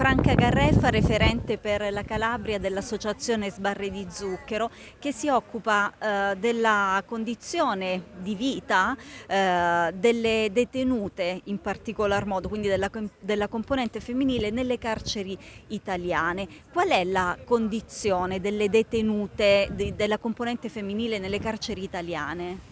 Franca Garreffa, referente per la Calabria dell'Associazione Sbarre di Zucchero, che si occupa eh, della condizione di vita eh, delle detenute in particolar modo, quindi della, della componente femminile nelle carceri italiane. Qual è la condizione delle detenute, de, della componente femminile nelle carceri italiane?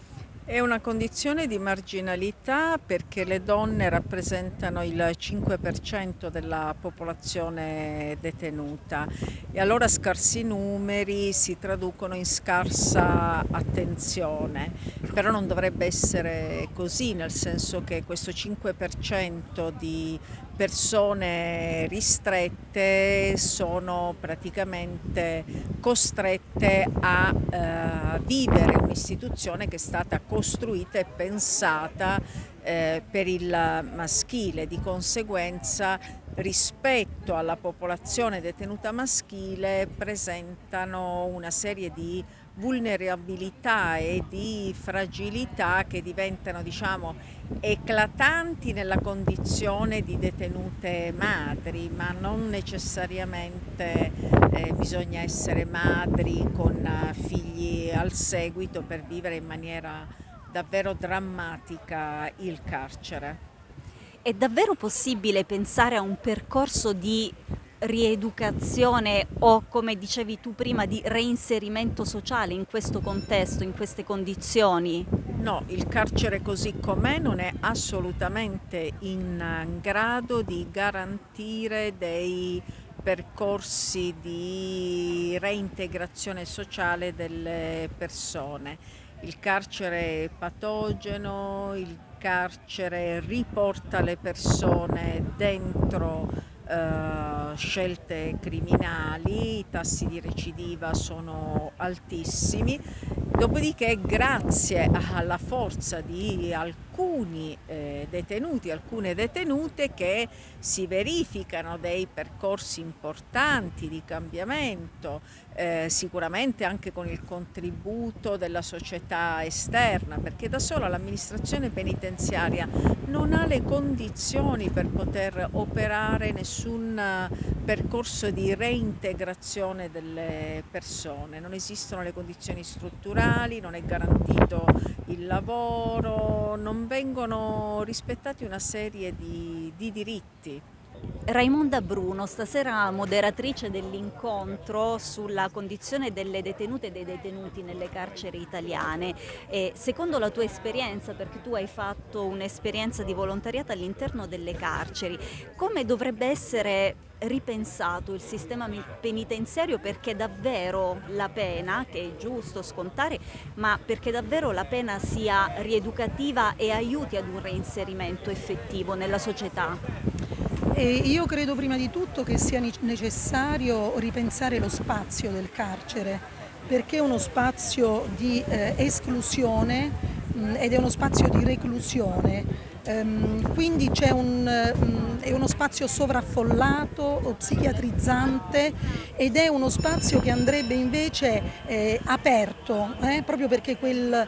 È una condizione di marginalità perché le donne rappresentano il 5% della popolazione detenuta. E allora scarsi numeri si traducono in scarsa attenzione, però non dovrebbe essere così, nel senso che questo 5% di persone ristrette sono praticamente costrette a eh, vivere un'istituzione che è stata costruita e pensata eh, per il maschile, di conseguenza rispetto alla popolazione detenuta maschile presentano una serie di vulnerabilità e di fragilità che diventano diciamo, eclatanti nella condizione di detenute madri, ma non necessariamente eh, bisogna essere madri con figli al seguito per vivere in maniera davvero drammatica il carcere. È davvero possibile pensare a un percorso di rieducazione o come dicevi tu prima di reinserimento sociale in questo contesto, in queste condizioni? No, il carcere così com'è non è assolutamente in grado di garantire dei percorsi di reintegrazione sociale delle persone. Il carcere è patogeno, il carcere riporta le persone dentro eh, scelte criminali, i tassi di recidiva sono altissimi, dopodiché grazie alla forza di alcuni eh, detenuti, alcune detenute che si verificano dei percorsi importanti di cambiamento, eh, sicuramente anche con il contributo della società esterna, perché da sola l'amministrazione penitenziaria non ha le condizioni per poter operare nessun percorso di reintegrazione delle persone, non esistono le condizioni strutturali, non è garantito il lavoro, non vengono rispettati una serie di, di diritti. Raimonda Bruno, stasera moderatrice dell'incontro sulla condizione delle detenute e dei detenuti nelle carceri italiane. E secondo la tua esperienza, perché tu hai fatto un'esperienza di volontariato all'interno delle carceri, come dovrebbe essere ripensato il sistema penitenziario perché davvero la pena, che è giusto scontare, ma perché davvero la pena sia rieducativa e aiuti ad un reinserimento effettivo nella società? E io credo prima di tutto che sia necessario ripensare lo spazio del carcere perché è uno spazio di eh, esclusione mh, ed è uno spazio di reclusione quindi c'è un, mm, è uno spazio sovraffollato, psichiatrizzante ed è uno spazio che andrebbe invece eh, aperto, eh, proprio perché quel,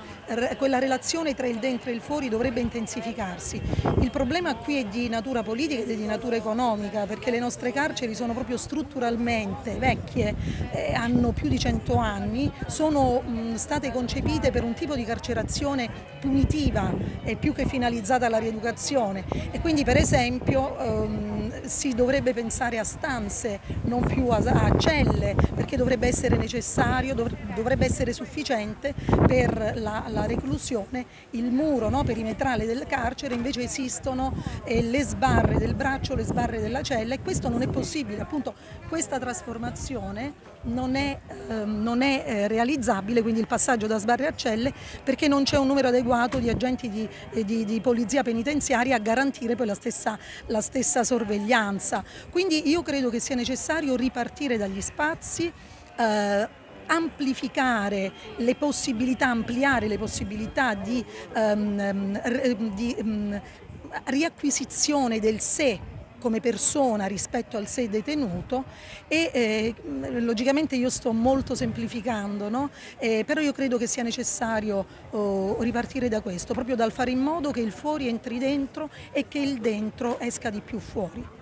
quella relazione tra il dentro e il fuori dovrebbe intensificarsi. Il problema qui è di natura politica e di natura economica, perché le nostre carceri sono proprio strutturalmente vecchie, eh, hanno più di 100 anni, sono mh, mm, state concepite per un tipo di carcerazione punitiva e più che finalizzata alla rieducazione e quindi per esempio ehm, si dovrebbe pensare a stanze, non più a, a celle, perché dovrebbe essere necessario, dov dovrebbe essere sufficiente per la, la reclusione. Il muro no, perimetrale del carcere, invece esistono eh, le sbarre del braccio, le sbarre della cella e questo non è possibile, appunto questa trasformazione non è, ehm, non è eh, realizzabile, quindi il passaggio da sbarre a celle, perché non c'è un numero adeguato di agenti di, di, di polizia penitenziaria a garantire poi la stessa, la stessa, sorveglianza. Quindi io credo che sia necessario ripartire dagli spazi, eh, amplificare le possibilità, ampliare le possibilità di, um, di um, riacquisizione del sé come persona rispetto al sé detenuto e eh, logicamente io sto molto semplificando, no? eh, però io credo che sia necessario oh, ripartire da questo, proprio dal fare in modo che il fuori entri dentro e che il dentro esca di più fuori.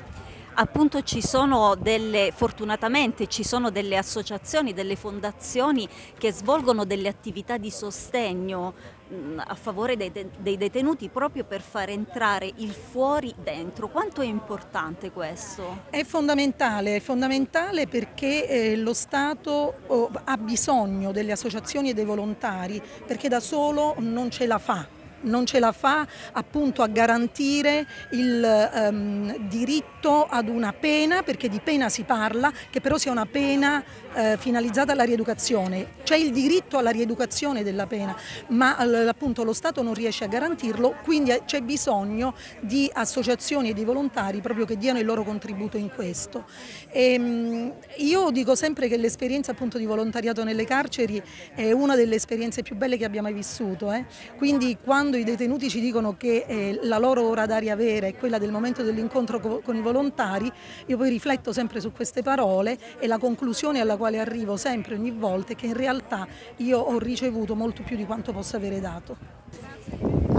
Appunto ci sono delle, fortunatamente ci sono delle associazioni, delle fondazioni che svolgono delle attività di sostegno a favore dei, dei, detenuti proprio per far entrare il fuori dentro. Quanto è importante questo? È fondamentale, è fondamentale perché eh, lo Stato oh, ha bisogno delle associazioni e dei volontari perché da solo non ce la fa non ce la fa appunto a garantire il um, diritto ad una pena, perché di pena si parla, che però sia una pena eh, finalizzata alla rieducazione. C'è il diritto alla rieducazione della pena, ma appunto lo Stato non riesce a garantirlo, quindi eh, c'è bisogno di associazioni e di volontari proprio che diano il loro contributo in questo. E, ehm, io dico sempre che l'esperienza appunto di volontariato nelle carceri è una delle esperienze più belle che abbiamo mai vissuto, eh? quindi quando i detenuti ci dicono che eh, la loro ora d'aria vera è quella del momento dell'incontro con i volontari, io poi rifletto sempre su queste parole e la conclusione alla quale arrivo sempre ogni volta è che in realtà io ho ricevuto molto più di quanto possa avere dato.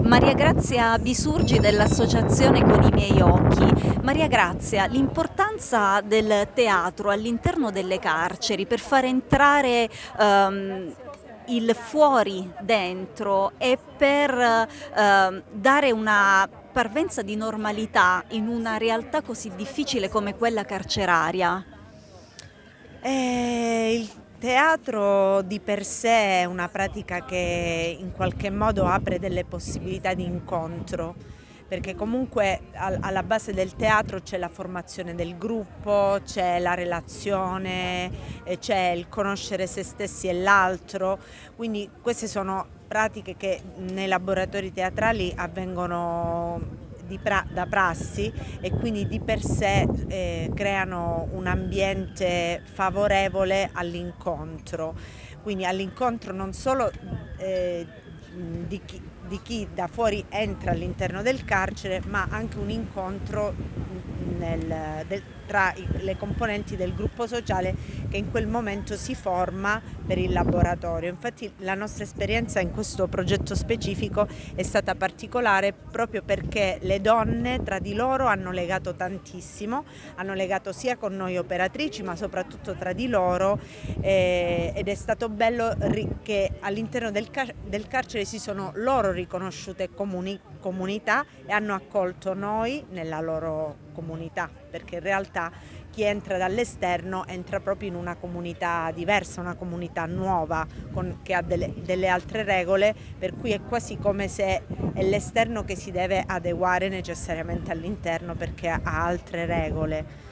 Maria Grazia Bisurgi dell'associazione Con i miei occhi. Maria Grazia, l'importanza del teatro all'interno delle carceri per far entrare um, il fuori dentro e per uh, dare una parvenza di normalità in una realtà così difficile come quella carceraria? Eh, il teatro di per sé è una pratica che in qualche modo apre delle possibilità di incontro perché comunque alla base del teatro c'è la formazione del gruppo, c'è la relazione, eh, c'è il conoscere se stessi e l'altro, quindi queste sono pratiche che nei laboratori teatrali avvengono pra da prassi e quindi di per sé eh, creano un ambiente favorevole all'incontro, quindi all'incontro non solo eh, di, chi, di chi da fuori entra all'interno del carcere ma anche un incontro nel, del, tra le componenti del gruppo sociale che in quel momento si forma per il laboratorio. Infatti la nostra esperienza in questo progetto specifico è stata particolare proprio perché le donne tra di loro hanno legato tantissimo, hanno legato sia con noi operatrici ma soprattutto tra di loro eh, ed è stato bello che all'interno del, car del, carcere si sono loro riconosciute comuni comunità e hanno accolto noi nella loro comunità perché in realtà chi entra dall'esterno entra proprio in una comunità diversa, una comunità nuova con, che ha delle, delle altre regole per cui è quasi come se è l'esterno che si deve adeguare necessariamente all'interno perché ha altre regole.